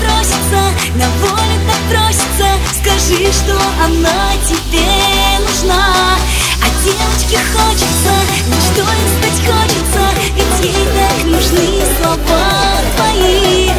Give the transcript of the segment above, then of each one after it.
просится, на волю так просится Скажи, что она тебе нужна. А девочке хочется, мечтой стать хочется? Ведь ей так нужны слова твои.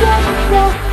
go, go.